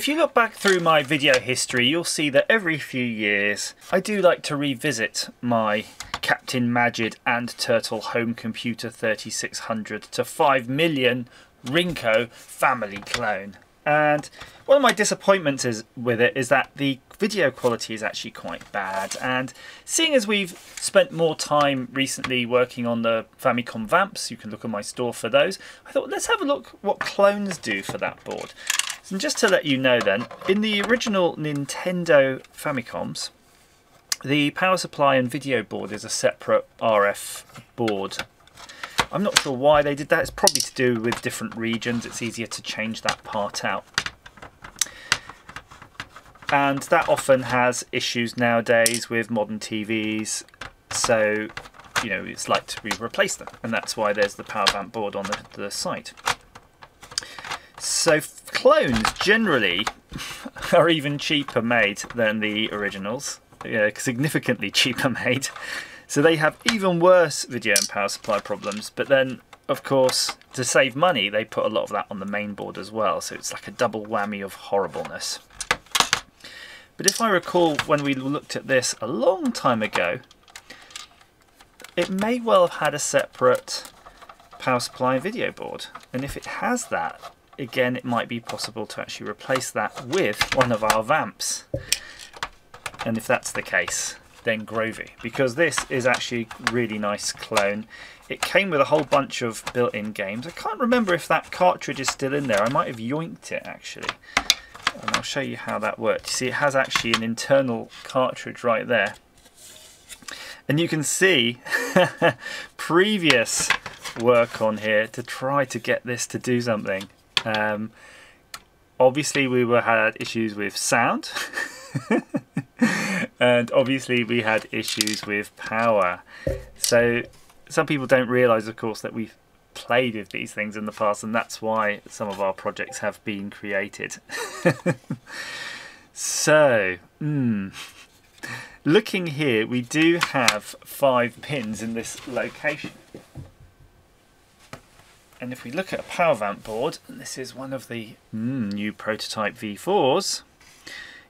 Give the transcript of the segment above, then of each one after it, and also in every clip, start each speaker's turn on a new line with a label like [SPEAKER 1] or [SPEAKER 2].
[SPEAKER 1] If you look back through my video history, you'll see that every few years I do like to revisit my Captain Majid and Turtle Home Computer 3600 to 5 million Rinco Famiclone. And one of my disappointments is, with it is that the video quality is actually quite bad. And seeing as we've spent more time recently working on the Famicom Vamps, you can look at my store for those, I thought let's have a look what clones do for that board. And just to let you know then, in the original Nintendo Famicoms, the power supply and video board is a separate RF board I'm not sure why they did that. It's probably to do with different regions. It's easier to change that part out. And that often has issues nowadays with modern TVs. So, you know, it's like to replace them. And that's why there's the power vamp board on the, the site. So clones generally are even cheaper made than the originals. Yeah, significantly cheaper made. So they have even worse video and power supply problems, but then of course to save money they put a lot of that on the main board as well, so it's like a double whammy of horribleness. But if I recall when we looked at this a long time ago, it may well have had a separate power supply video board. And if it has that, again, it might be possible to actually replace that with one of our vamps. And if that's the case, then Grovey because this is actually a really nice clone. It came with a whole bunch of built-in games. I can't remember if that cartridge is still in there. I might have yoinked it actually. And I'll show you how that works. You see it has actually an internal cartridge right there. And you can see previous work on here to try to get this to do something. Um, obviously we were had issues with sound. and obviously we had issues with power. So some people don't realise, of course, that we've played with these things in the past, and that's why some of our projects have been created. so, mm, looking here, we do have five pins in this location. And if we look at a power vamp board, and this is one of the mm, new prototype V4s,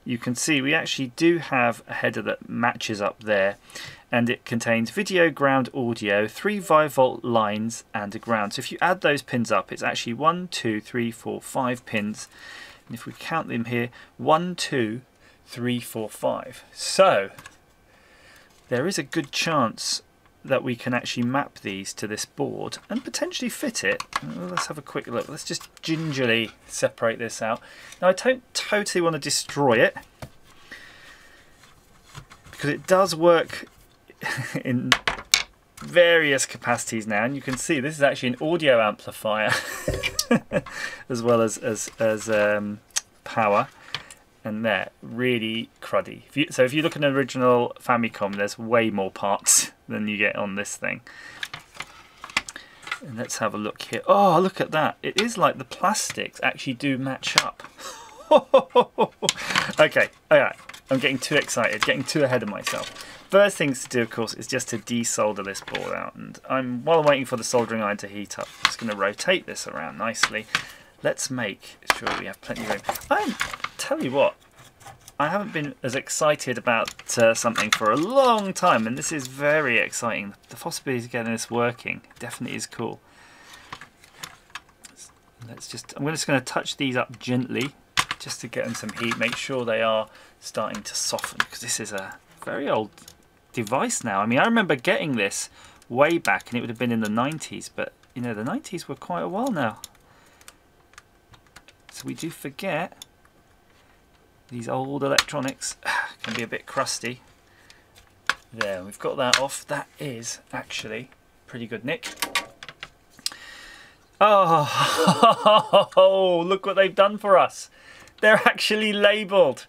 [SPEAKER 1] you can see we actually do have a header that matches up there and it contains video, ground, audio, three 5 volt lines and a ground. So if you add those pins up, it's actually one, two, three, four, five pins. And if we count them here, one, two, three, four, five. So there is a good chance that we can actually map these to this board and potentially fit it. Let's have a quick look. Let's just gingerly separate this out. Now I don't totally want to destroy it because it does work in various capacities now and you can see this is actually an audio amplifier as well as as, as um, power and they're really cruddy. If you, so if you look at an original Famicom, there's way more parts than you get on this thing. And let's have a look here. Oh, look at that. It is like the plastics actually do match up. okay, alright. I'm getting too excited, getting too ahead of myself. First things to do, of course, is just to desolder this board out. And I'm while I'm waiting for the soldering iron to heat up, I'm just going to rotate this around nicely. Let's make sure we have plenty of room. I tell you what, I haven't been as excited about uh, something for a long time, and this is very exciting. The possibility of getting this working definitely is cool. Let's just, I'm just going to touch these up gently, just to get them some heat, make sure they are starting to soften, because this is a very old device now. I mean, I remember getting this way back, and it would have been in the 90s, but you know, the 90s were quite a while now. So we do forget these old electronics can be a bit crusty. There, we've got that off. That is actually pretty good nick. Oh, look what they've done for us. They're actually labelled.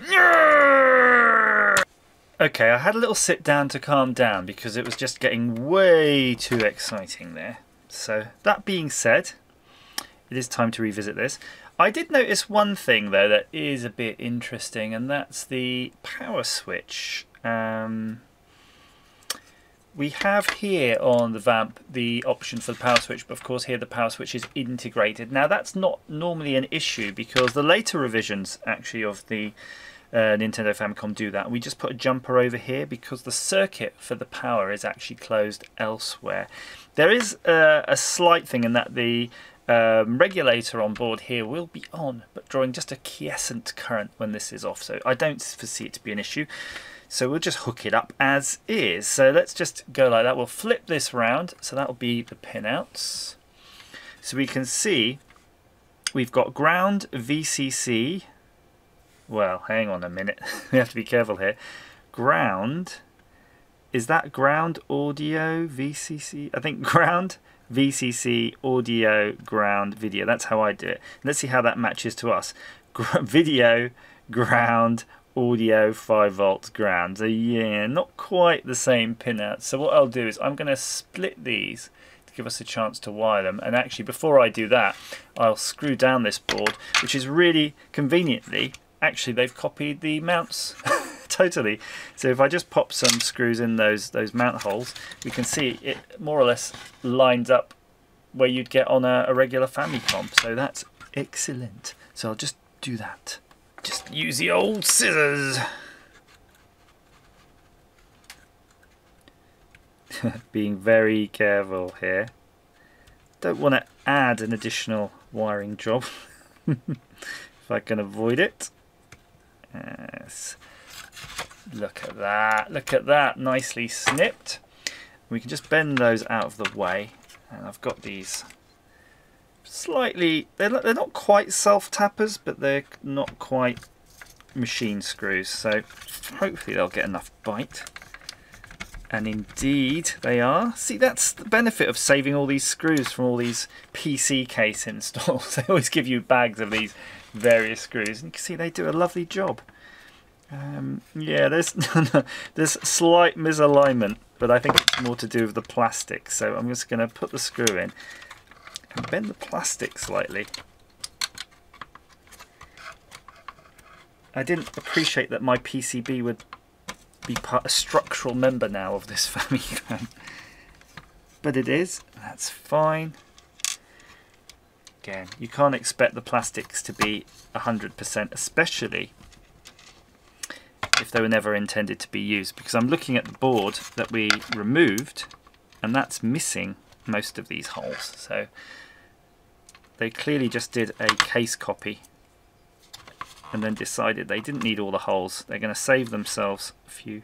[SPEAKER 1] Okay, I had a little sit down to calm down because it was just getting way too exciting there. So that being said, it is time to revisit this. I did notice one thing though that is a bit interesting and that's the power switch. Um, we have here on the VAMP the option for the power switch, but of course here the power switch is integrated. Now that's not normally an issue because the later revisions actually of the uh, Nintendo Famicom do that. We just put a jumper over here because the circuit for the power is actually closed elsewhere. There is uh, a slight thing in that the um, regulator on board here will be on, but drawing just a quiescent current when this is off, so I don't foresee it to be an issue. So we'll just hook it up as is. So let's just go like that. We'll flip this round. So that'll be the pinouts. So we can see we've got ground VCC. Well, hang on a minute. we have to be careful here. Ground. Is that ground audio VCC? I think ground VCC audio ground video. That's how I do it. Let's see how that matches to us. video ground audio 5 volts ground. So yeah, not quite the same pinout. So what I'll do is I'm going to split these to give us a chance to wire them. And actually before I do that, I'll screw down this board, which is really conveniently, actually they've copied the mounts. totally. So if I just pop some screws in those those mount holes, we can see it more or less lines up where you'd get on a, a regular Famicom. So that's excellent. So I'll just do that. Just use the old scissors. Being very careful here. Don't want to add an additional wiring job. if I can avoid it. Yes. Look at that. Look at that. Nicely snipped. We can just bend those out of the way. And I've got these slightly, they're, they're not quite self-tappers, but they're not quite machine screws. So hopefully they'll get enough bite. And indeed they are. See, that's the benefit of saving all these screws from all these PC case installs. they always give you bags of these various screws. And you can see they do a lovely job. Um, yeah, there's there's slight misalignment, but I think it's more to do with the plastic. So I'm just going to put the screw in and bend the plastic slightly. I didn't appreciate that my PCB would be part a structural member now of this Famicom. but it is, that's fine. Again, you can't expect the plastics to be 100%, especially if they were never intended to be used, because I'm looking at the board that we removed, and that's missing most of these holes. So they clearly just did a case copy and then decided they didn't need all the holes. They're going to save themselves a few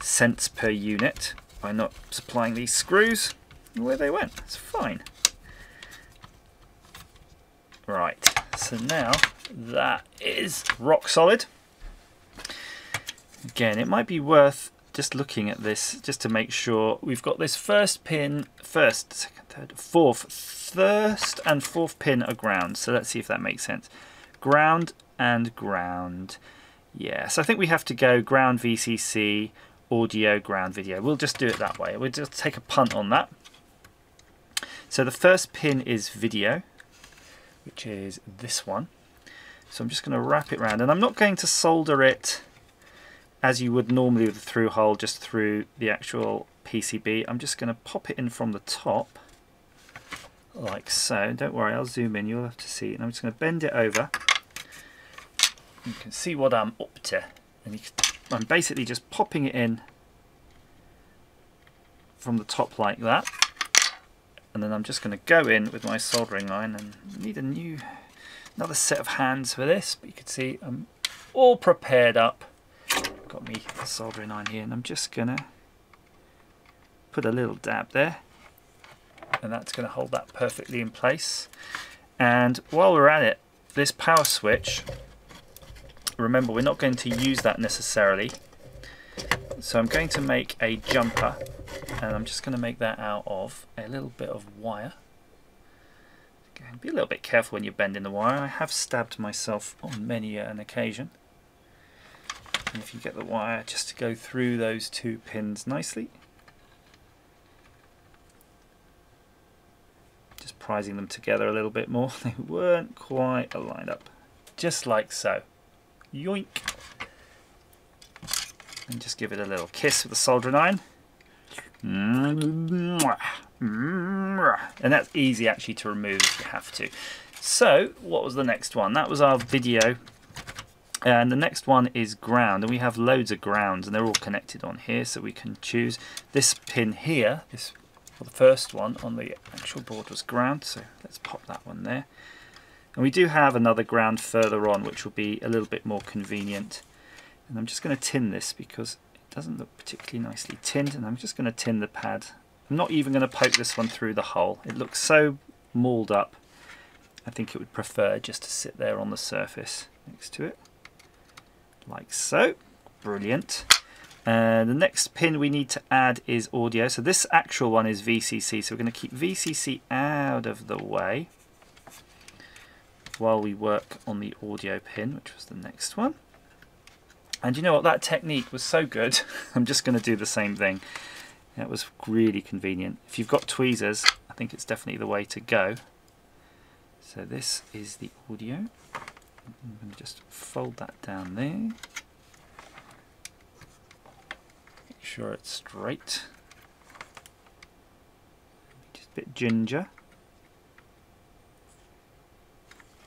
[SPEAKER 1] cents per unit by not supplying these screws. Where they went, it's fine. Right, so now that is rock solid. Again, it might be worth just looking at this just to make sure we've got this first pin, first, second, third, fourth, first and fourth pin are ground. So let's see if that makes sense. Ground and ground. Yeah, so I think we have to go ground VCC, audio, ground video. We'll just do it that way. We'll just take a punt on that. So the first pin is video, which is this one. So I'm just going to wrap it around, and I'm not going to solder it as you would normally with a through hole just through the actual PCB. I'm just going to pop it in from the top like so. Don't worry, I'll zoom in, you'll have to see. And I'm just going to bend it over. You can see what I'm up to. And can, I'm basically just popping it in from the top like that. And then I'm just going to go in with my soldering iron and need a new, another set of hands for this. But you can see I'm all prepared up got me soldering iron here and I'm just gonna put a little dab there and that's going to hold that perfectly in place. And while we're at it this power switch remember we're not going to use that necessarily. So I'm going to make a jumper and I'm just going to make that out of a little bit of wire. Be a little bit careful when you're bending the wire. I have stabbed myself on many an occasion and if you get the wire just to go through those two pins nicely just prizing them together a little bit more they weren't quite aligned up just like so yoink and just give it a little kiss with the soldering iron And that's easy actually to remove if you have to. So what was the next one? That was our video. And the next one is ground, and we have loads of grounds, and they're all connected on here, so we can choose this pin here. This, well, the first one on the actual board was ground, so let's pop that one there. And we do have another ground further on, which will be a little bit more convenient. And I'm just going to tin this because it doesn't look particularly nicely tinned, and I'm just going to tin the pad. I'm not even going to poke this one through the hole. It looks so mauled up. I think it would prefer just to sit there on the surface next to it like so. Brilliant. Uh, the next pin we need to add is audio. So this actual one is VCC. So we're going to keep VCC out of the way while we work on the audio pin, which was the next one. And you know what? That technique was so good. I'm just going to do the same thing. That was really convenient. If you've got tweezers, I think it's definitely the way to go. So this is the audio. I'm going to just fold that down there. Make sure it's straight. Just a bit ginger.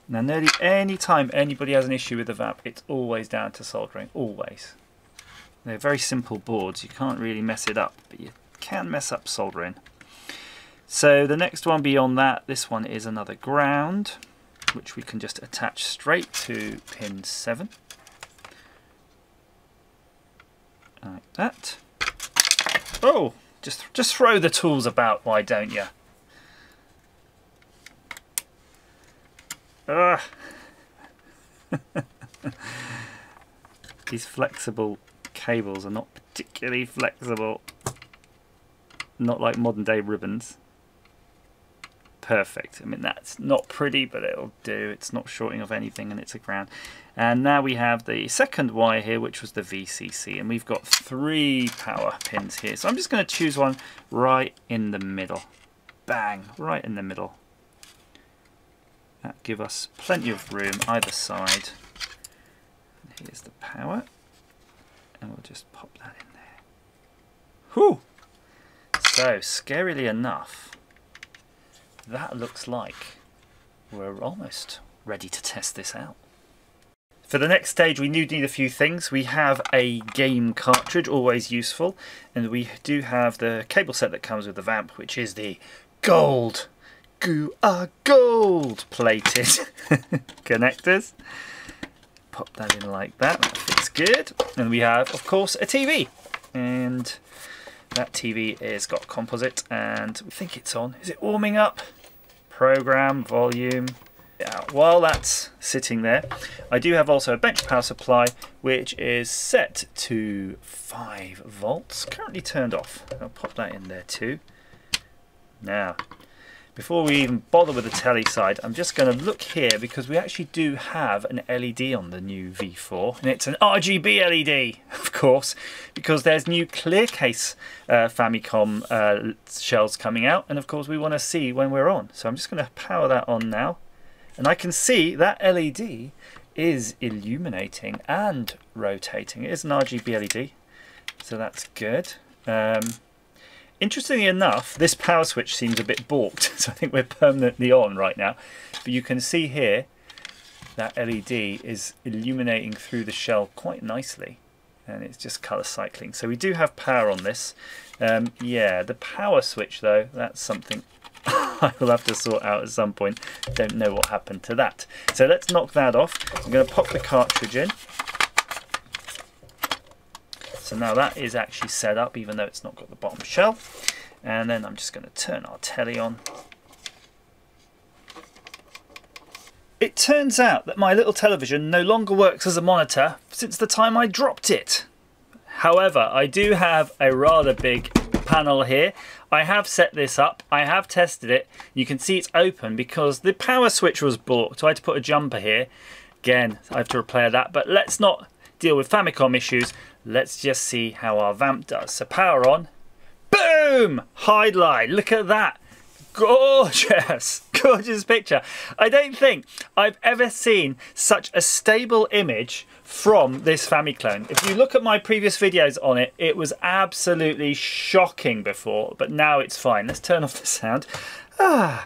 [SPEAKER 1] Now nearly any time anybody has an issue with the VAMP, it's always down to soldering, always. They're very simple boards, you can't really mess it up, but you can mess up soldering. So the next one beyond that, this one is another ground which we can just attach straight to pin 7 like that oh just just throw the tools about why don't you. These flexible cables are not particularly flexible. Not like modern day ribbons perfect. I mean, that's not pretty, but it'll do. It's not shorting of anything, and it's a ground. And now we have the second wire here, which was the VCC, and we've got three power pins here. So I'm just going to choose one right in the middle. Bang, right in the middle. That give us plenty of room either side. And here's the power, and we'll just pop that in there. Whew! So, scarily enough, that looks like we're almost ready to test this out. For the next stage we do need a few things. We have a game cartridge, always useful, and we do have the cable set that comes with the vamp, which is the gold, goo are gold plated connectors. Pop that in like that, that fits good. And we have, of course, a TV. And that TV is got composite and I think it's on. Is it warming up? Program, volume. Yeah, while that's sitting there, I do have also a bench power supply which is set to 5 volts, currently turned off. I'll pop that in there too. Now, before we even bother with the telly side, I'm just going to look here because we actually do have an LED on the new V4 and it's an RGB LED, of course, because there's new clear case uh, Famicom uh, shells coming out and of course we want to see when we're on. So I'm just going to power that on now and I can see that LED is illuminating and rotating. It is an RGB LED, so that's good. Um, Interestingly enough, this power switch seems a bit balked, so I think we're permanently on right now. But you can see here that LED is illuminating through the shell quite nicely and it's just color cycling. So we do have power on this. Um, yeah, the power switch though, that's something I will have to sort out at some point. Don't know what happened to that. So let's knock that off. I'm going to pop the cartridge in. So now that is actually set up even though it's not got the bottom shell. And then I'm just going to turn our telly on. It turns out that my little television no longer works as a monitor since the time I dropped it. However, I do have a rather big panel here. I have set this up, I have tested it. You can see it's open because the power switch was blocked. So I had to put a jumper here. Again, I have to repair that, but let's not deal with Famicom issues. Let's just see how our vamp does. So power on. Boom! Hydlide. Look at that. gorgeous, gorgeous picture. I don't think I've ever seen such a stable image from this Famiclone. If you look at my previous videos on it, it was absolutely shocking before, but now it's fine. Let's turn off the sound. Ah.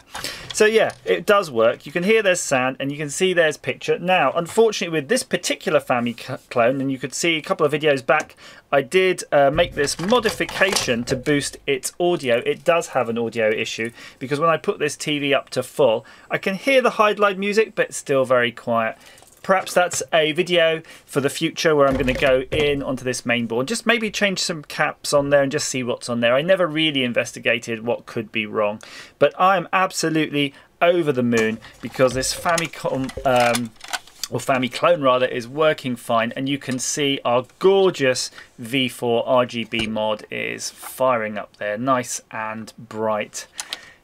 [SPEAKER 1] So yeah, it does work. You can hear there's sound and you can see there's picture. Now, unfortunately with this particular Famiclone, and you could see a couple of videos back, I did uh, make this modification to boost its audio. It does have an audio issue because when I put this TV up to full, I can hear the Hydlide music, but it's still very quiet perhaps that's a video for the future where I'm going to go in onto this main board, just maybe change some caps on there and just see what's on there. I never really investigated what could be wrong, but I'm absolutely over the moon because this Famicom um, or Famiclone rather is working fine and you can see our gorgeous V4 RGB mod is firing up there nice and bright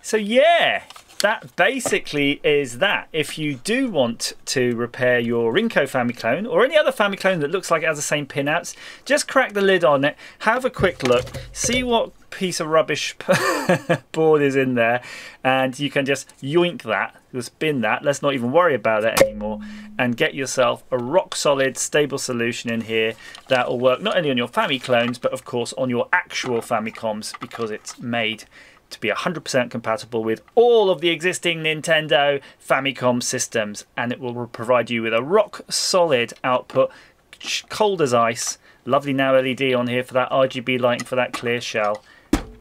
[SPEAKER 1] so yeah that basically is that. If you do want to repair your Rinco Famiclone or any other Famiclone that looks like it has the same pinouts, just crack the lid on it, have a quick look, see what piece of rubbish board is in there, and you can just yoink that, just bin that, let's not even worry about that anymore, and get yourself a rock solid, stable solution in here that will work not only on your Famiclones, but of course on your actual Famicoms because it's made to be 100% compatible with all of the existing Nintendo Famicom systems and it will provide you with a rock solid output, cold as ice, lovely now LED on here for that RGB lighting for that clear shell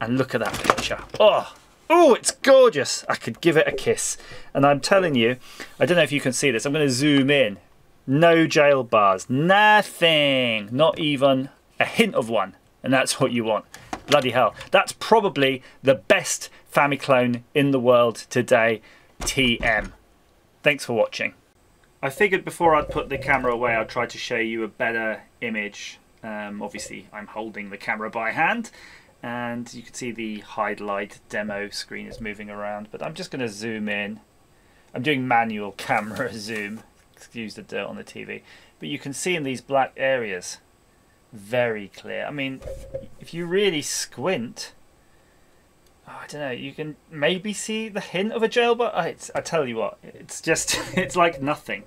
[SPEAKER 1] and look at that picture. Oh, oh, it's gorgeous. I could give it a kiss. And I'm telling you, I don't know if you can see this, I'm going to zoom in. No jail bars, nothing, not even a hint of one. And that's what you want. Bloody hell. That's probably the best Famiclone in the world today. TM. Thanks for watching. I figured before I'd put the camera away I'd try to show you a better image. Um, obviously I'm holding the camera by hand and you can see the Hydlide demo screen is moving around but I'm just going to zoom in. I'm doing manual camera zoom. Excuse the dirt on the TV. But you can see in these black areas very clear. I mean, if you really squint, oh, I don't know, you can maybe see the hint of a jailbird. Oh, I tell you what, it's just, it's like nothing.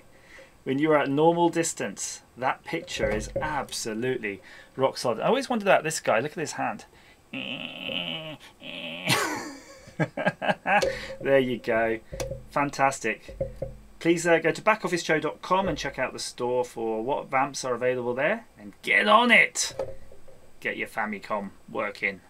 [SPEAKER 1] When you're at normal distance, that picture is absolutely rock solid. I always wondered about this guy. Look at his hand. there you go. Fantastic. Please uh, go to backofficeshow.com and check out the store for what vamps are available there and get on it. Get your Famicom working.